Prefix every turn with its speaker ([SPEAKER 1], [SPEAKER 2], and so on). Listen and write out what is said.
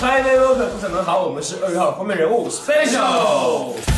[SPEAKER 1] 欢迎各位观众不可们，好，我们是二月号封面人物 special。